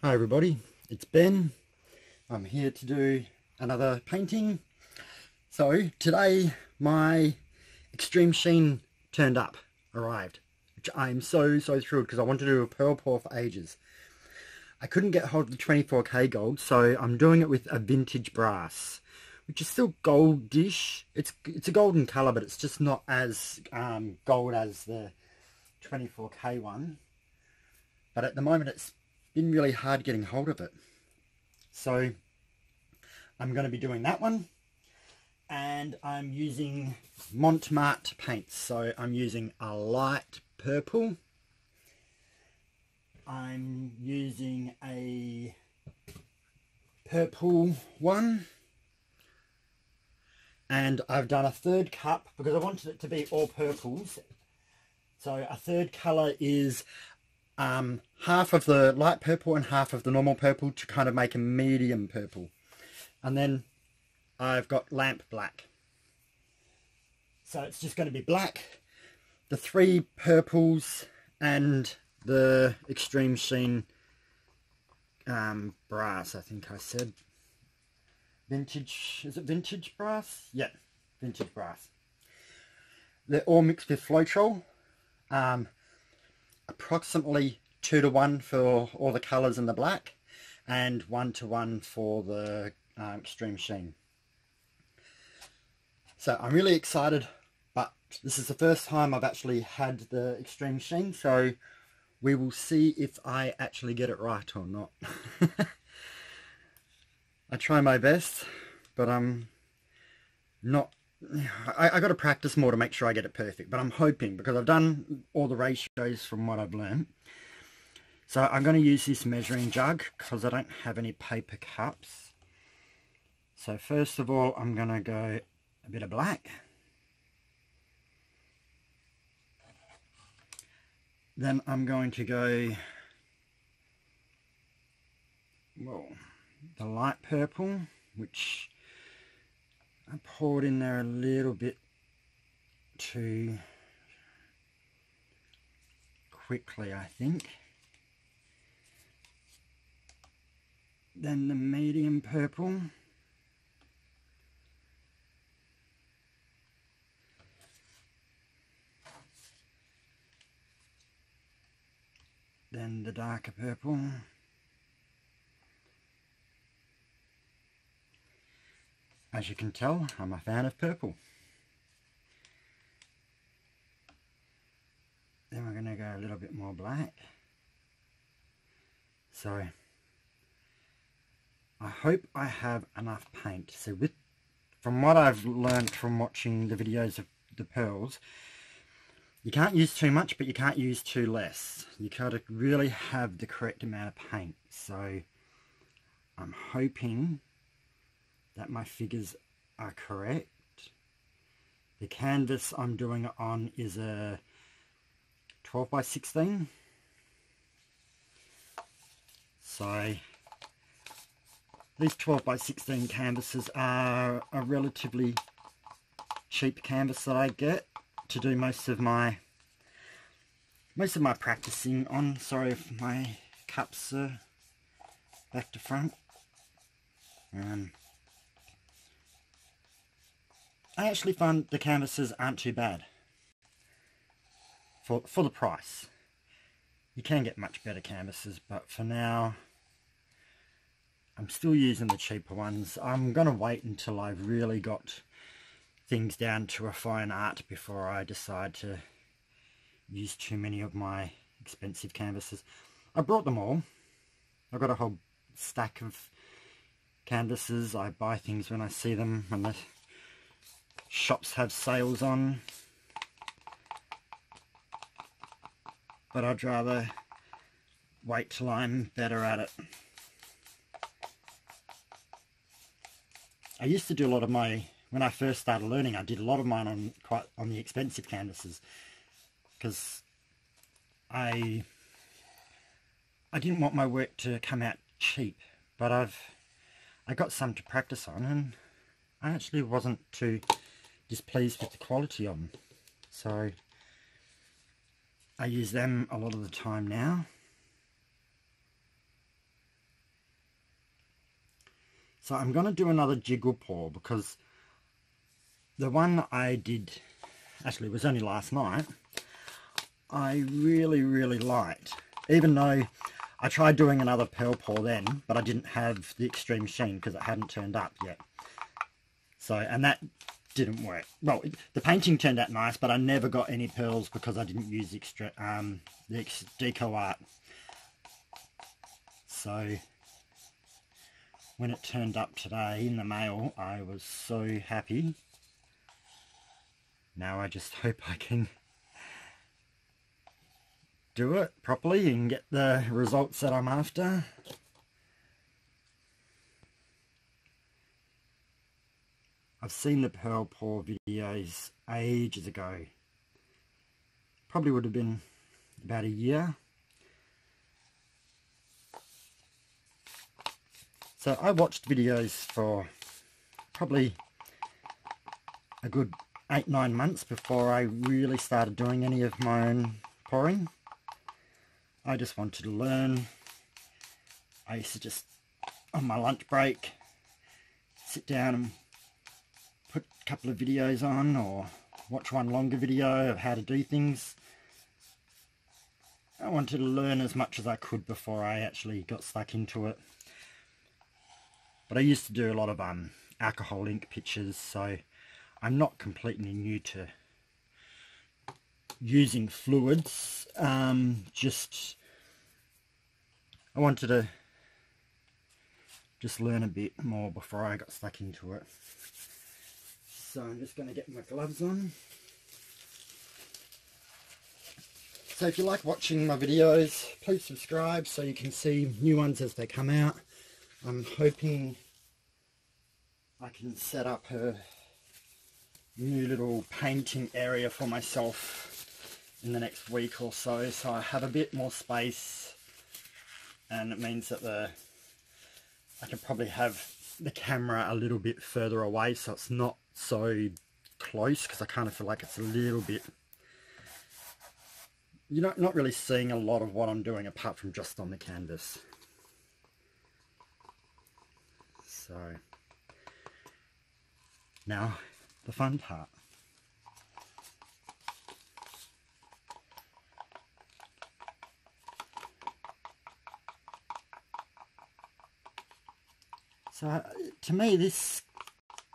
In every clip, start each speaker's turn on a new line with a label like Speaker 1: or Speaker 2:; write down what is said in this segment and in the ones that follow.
Speaker 1: Hi everybody, it's Ben. I'm here to do another painting. So today my Extreme Sheen turned up, arrived, which I'm so so thrilled because I wanted to do a pearl pour for ages. I couldn't get hold of the 24k gold so I'm doing it with a vintage brass which is still goldish. It's it's a golden colour but it's just not as um, gold as the 24k one. But at the moment it's been really hard getting hold of it. So I'm going to be doing that one. And I'm using Mont Marte paints. So I'm using a light purple. I'm using a purple one. And I've done a third cup because I wanted it to be all purples. So a third colour is um, half of the light purple and half of the normal purple to kind of make a medium purple. And then I've got lamp black. So it's just going to be black, the three purples and the extreme sheen um, brass, I think I said. Vintage, is it vintage brass? Yeah, vintage brass. They're all mixed with Floetrol. Um, approximately two to one for all the colours in the black and one to one for the uh, extreme sheen. So I'm really excited but this is the first time I've actually had the extreme sheen so we will see if I actually get it right or not. I try my best but I'm not I, I got to practice more to make sure I get it perfect, but I'm hoping because I've done all the ratios from what I've learned. So I'm going to use this measuring jug because I don't have any paper cups. So first of all, I'm going to go a bit of black. Then I'm going to go, well, the light purple, which I poured in there a little bit too quickly I think. Then the medium purple. Then the darker purple As you can tell, I'm a fan of purple. Then we're going to go a little bit more black. So, I hope I have enough paint. So with, from what I've learned from watching the videos of the pearls, you can't use too much, but you can't use too less. You got to really have the correct amount of paint. So, I'm hoping that my figures are correct. The canvas I'm doing it on is a 12 by 16. So these 12 by 16 canvases are a relatively cheap canvas that I get to do most of my most of my practicing on. Sorry if my cups are back to front. Um, I actually find the canvases aren't too bad for, for the price. You can get much better canvases, but for now, I'm still using the cheaper ones. I'm going to wait until I've really got things down to a fine art before I decide to use too many of my expensive canvases. I brought them all. I've got a whole stack of canvases. I buy things when I see them, when they shops have sales on. But I'd rather wait till I'm better at it. I used to do a lot of my, when I first started learning, I did a lot of mine on quite on the expensive canvases because I I didn't want my work to come out cheap, but I've I got some to practice on and I actually wasn't too displeased with the quality of them. So I use them a lot of the time now. So I'm going to do another jiggle pour because the one I did, actually it was only last night, I really, really liked. Even though I tried doing another pearl pour then, but I didn't have the extreme sheen because it hadn't turned up yet. So, and that didn't work. Well, the painting turned out nice, but I never got any pearls because I didn't use extra, um, the DecoArt. So, when it turned up today in the mail, I was so happy. Now I just hope I can do it properly and get the results that I'm after. I've seen the Pearl Pour videos ages ago. Probably would have been about a year. So I watched videos for probably a good eight, nine months before I really started doing any of my own pouring. I just wanted to learn. I used to just, on my lunch break, sit down and put a couple of videos on or watch one longer video of how to do things. I wanted to learn as much as I could before I actually got stuck into it. But I used to do a lot of um, alcohol ink pictures, so I'm not completely new to using fluids. Um, just I wanted to just learn a bit more before I got stuck into it. So I'm just going to get my gloves on. So if you like watching my videos, please subscribe so you can see new ones as they come out. I'm hoping I can set up a new little painting area for myself in the next week or so so I have a bit more space and it means that the I can probably have the camera a little bit further away so it's not so close because I kind of feel like it's a little bit you're not, not really seeing a lot of what I'm doing apart from just on the canvas. So now the fun part. So to me this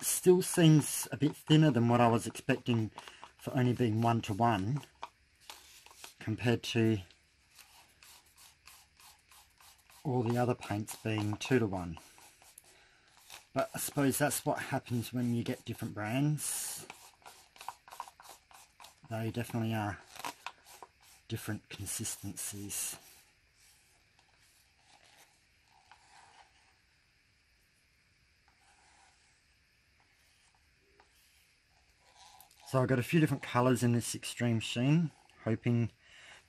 Speaker 1: still seems a bit thinner than what I was expecting for only being one to one compared to all the other paints being two to one. But I suppose that's what happens when you get different brands. They definitely are different consistencies. So I've got a few different colours in this extreme sheen, hoping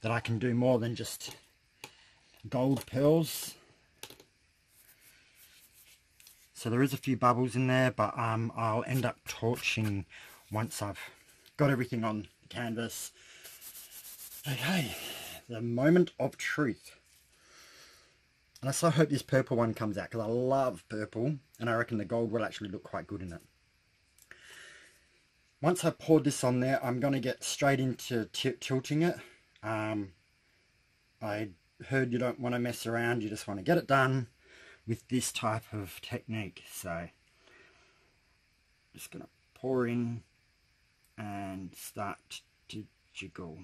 Speaker 1: that I can do more than just gold pearls. So there is a few bubbles in there, but um, I'll end up torching once I've got everything on the canvas. Okay, the moment of truth. And I so hope this purple one comes out because I love purple and I reckon the gold will actually look quite good in it. Once I poured this on there, I'm going to get straight into tilting it. Um, I heard you don't want to mess around, you just want to get it done with this type of technique. So, just going to pour in and start to jiggle.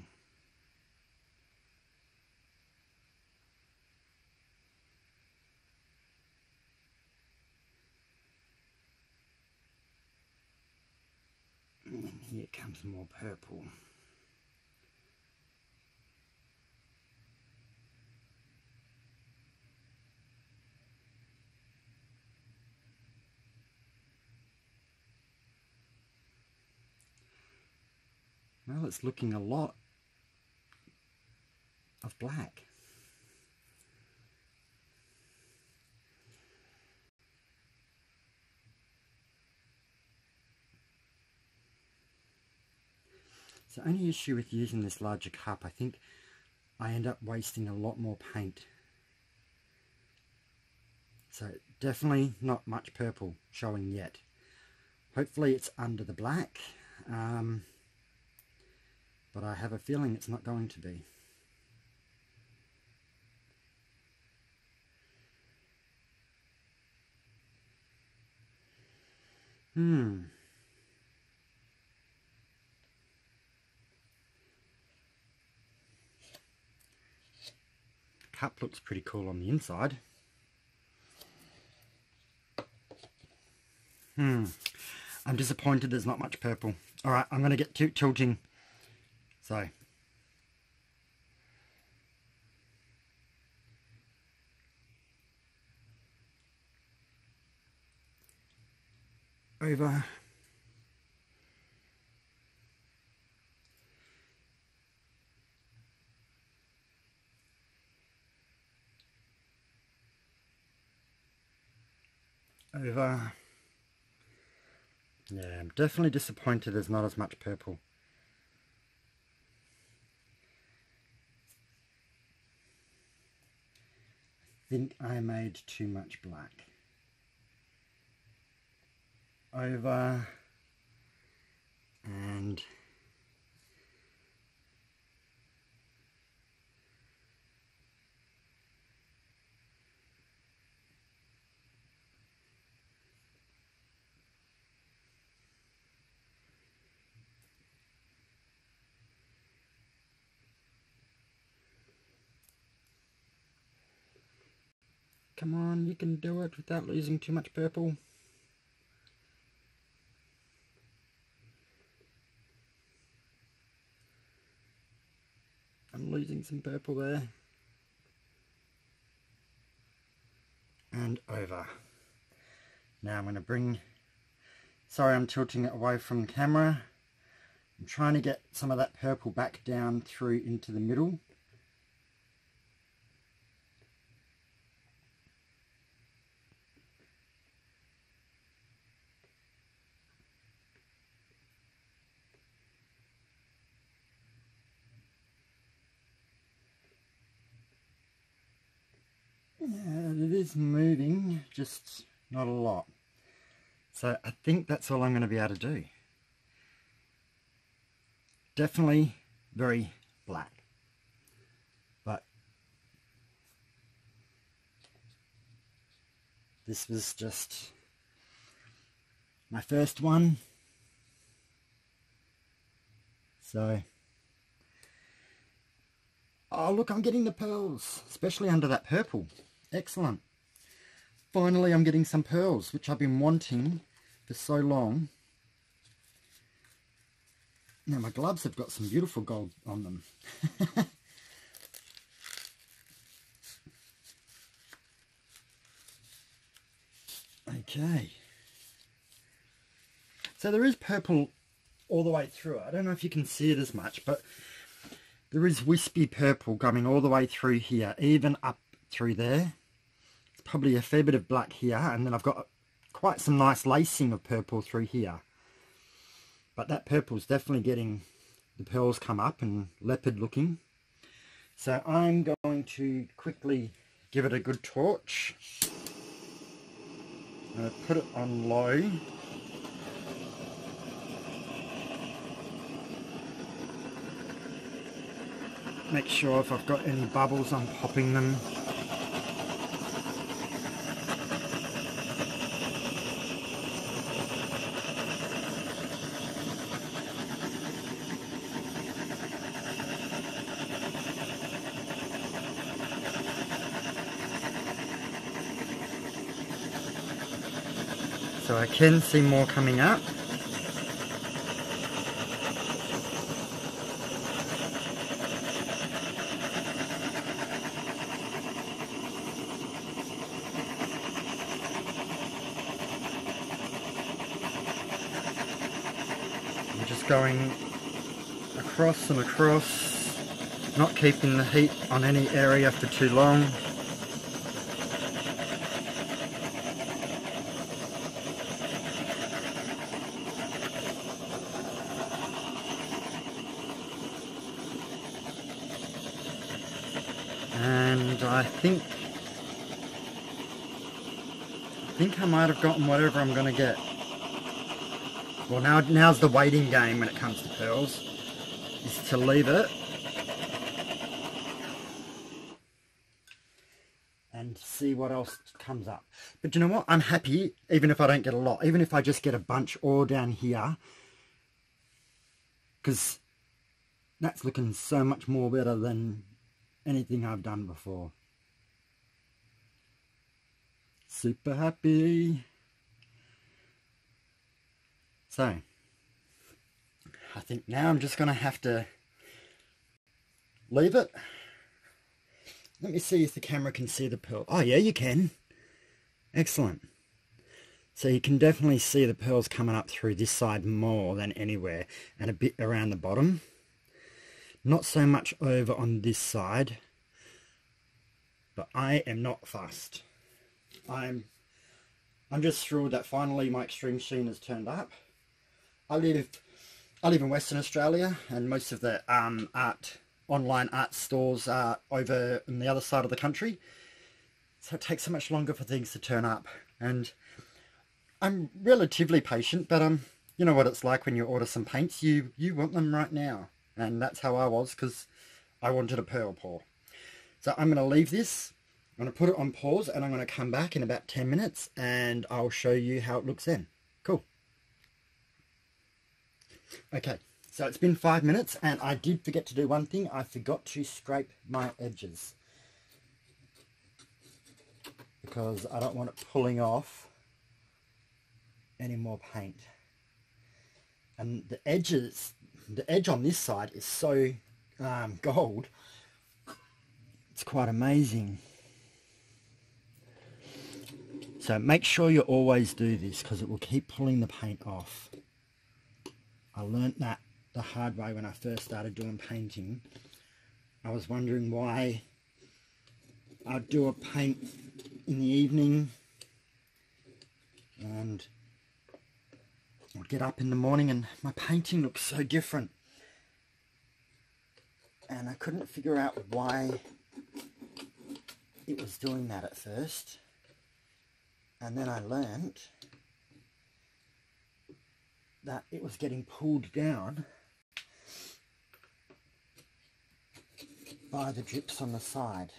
Speaker 1: And here comes more purple. Well, it's looking a lot of black. The only issue with using this larger cup, I think I end up wasting a lot more paint. So definitely not much purple showing yet. Hopefully it's under the black. Um, but I have a feeling it's not going to be. Hmm. Cup looks pretty cool on the inside. Hmm. I'm disappointed there's not much purple. Alright, I'm going to get tilting. So. Over. Over. Yeah, I'm definitely disappointed there's not as much purple. I think I made too much black. Over and Come on, you can do it without losing too much purple. I'm losing some purple there. And over. Now I'm going to bring... Sorry I'm tilting it away from camera. I'm trying to get some of that purple back down through into the middle. It is moving, just not a lot. So I think that's all I'm going to be able to do. Definitely very black. But this was just my first one. So, oh look, I'm getting the pearls, especially under that purple. Excellent. Finally, I'm getting some pearls, which I've been wanting for so long. Now, my gloves have got some beautiful gold on them. okay. So there is purple all the way through. I don't know if you can see it as much, but there is wispy purple coming all the way through here, even up through there. Probably a fair bit of black here, and then I've got quite some nice lacing of purple through here. But that purple's definitely getting the pearls come up and leopard looking. So I'm going to quickly give it a good torch. I'm put it on low. Make sure if I've got any bubbles I'm popping them. Can see more coming up. I'm just going across and across, not keeping the heat on any area for too long. and I think think I might have gotten whatever I'm going to get. Well, now now's the waiting game when it comes to pearls, is to leave it and see what else comes up. But you know what? I'm happy even if I don't get a lot. Even if I just get a bunch all down here. Because that's looking so much more better than anything I've done before. Super happy. So, I think now I'm just going to have to leave it let me see if the camera can see the pearl. Oh yeah, you can. Excellent. So you can definitely see the pearls coming up through this side more than anywhere and a bit around the bottom. Not so much over on this side, but I am not fussed. I'm I'm just thrilled that finally my extreme sheen has turned up. I live I live in Western Australia and most of the um, art online art stores are over on the other side of the country. So it takes so much longer for things to turn up. And I'm relatively patient, but um, you know what it's like when you order some paints. You you want them right now, and that's how I was because I wanted a pearl pour. So I'm going to leave this. I'm going to put it on pause, and I'm going to come back in about 10 minutes, and I'll show you how it looks then. Cool. Okay. So it's been five minutes and I did forget to do one thing. I forgot to scrape my edges. Because I don't want it pulling off any more paint. And the edges, the edge on this side is so um, gold. It's quite amazing. So make sure you always do this because it will keep pulling the paint off. I learnt that the hard way when I first started doing painting. I was wondering why I'd do a paint in the evening and I'd get up in the morning and my painting looked so different and I couldn't figure out why it was doing that at first and then I learnt that it was getting pulled down by the drips on the side.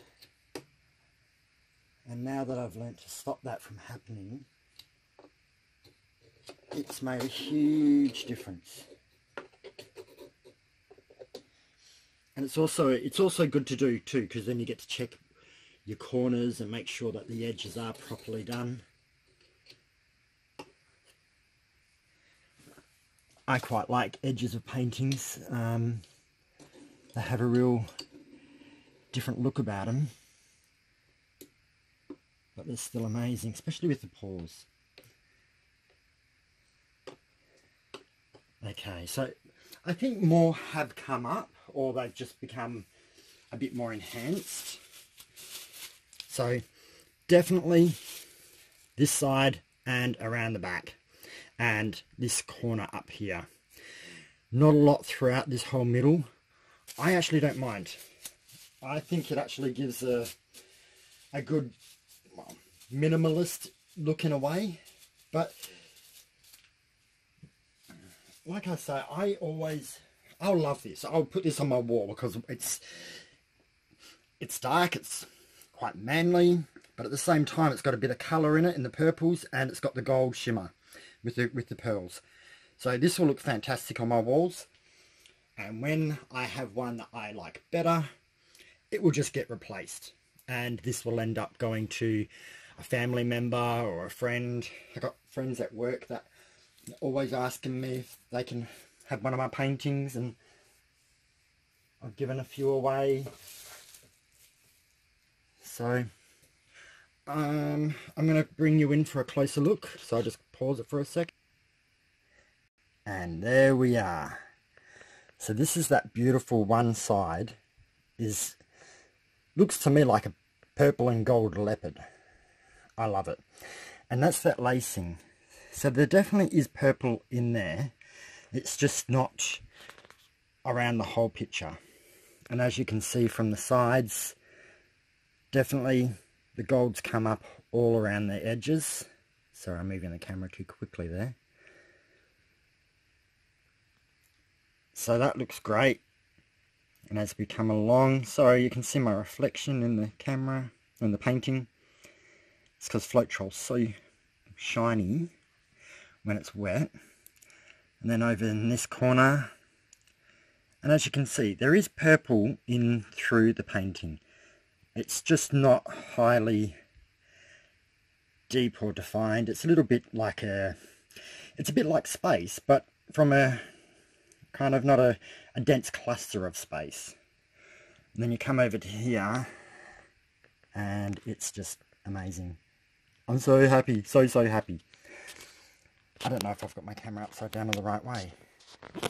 Speaker 1: And now that I've learnt to stop that from happening, it's made a huge difference. And it's also it's also good to do too because then you get to check your corners and make sure that the edges are properly done. I quite like edges of paintings. Um, they have a real different look about them. But they're still amazing, especially with the pours. Okay, so I think more have come up or they've just become a bit more enhanced. So definitely this side and around the back and this corner up here. Not a lot throughout this whole middle. I actually don't mind. I think it actually gives a a good well, minimalist look in a way but like I say I always I'll love this I'll put this on my wall because it's it's dark it's quite manly but at the same time it's got a bit of color in it in the purples and it's got the gold shimmer with the with the pearls so this will look fantastic on my walls and when I have one that I like better it will just get replaced and this will end up going to a family member or a friend. I've got friends at work that always asking me if they can have one of my paintings and I've given a few away. So um, I'm going to bring you in for a closer look. So I'll just pause it for a sec. And there we are. So this is that beautiful one side is Looks to me like a purple and gold leopard. I love it. And that's that lacing. So there definitely is purple in there. It's just not around the whole picture. And as you can see from the sides, definitely the gold's come up all around the edges. Sorry, I'm moving the camera too quickly there. So that looks great. And as we come along, sorry you can see my reflection in the camera, in the painting. It's because Floetrol's so shiny when it's wet. And then over in this corner, and as you can see, there is purple in through the painting. It's just not highly deep or defined. It's a little bit like a, it's a bit like space, but from a kind of not a, a dense cluster of space. And then you come over to here, and it's just amazing. I'm so happy, so, so happy. I don't know if I've got my camera upside down or the right way. Oh,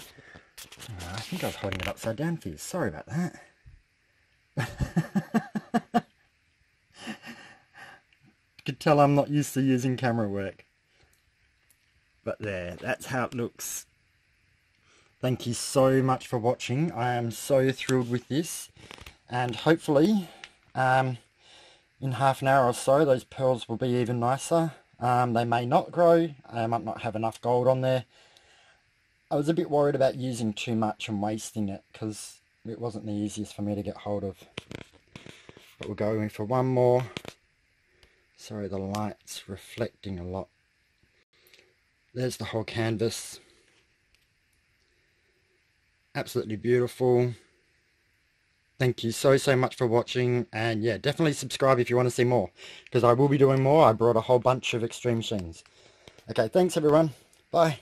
Speaker 1: I think I was holding it upside down for you. Sorry about that. you can tell I'm not used to using camera work. But there, that's how it looks. Thank you so much for watching. I am so thrilled with this. And hopefully, um, in half an hour or so, those pearls will be even nicer. Um, they may not grow. I might not have enough gold on there. I was a bit worried about using too much and wasting it because it wasn't the easiest for me to get hold of. But we'll go in for one more. Sorry, the light's reflecting a lot. There's the whole canvas. Absolutely beautiful. Thank you so, so much for watching. And yeah, definitely subscribe if you want to see more. Because I will be doing more. I brought a whole bunch of extreme sheens. Okay, thanks everyone. Bye.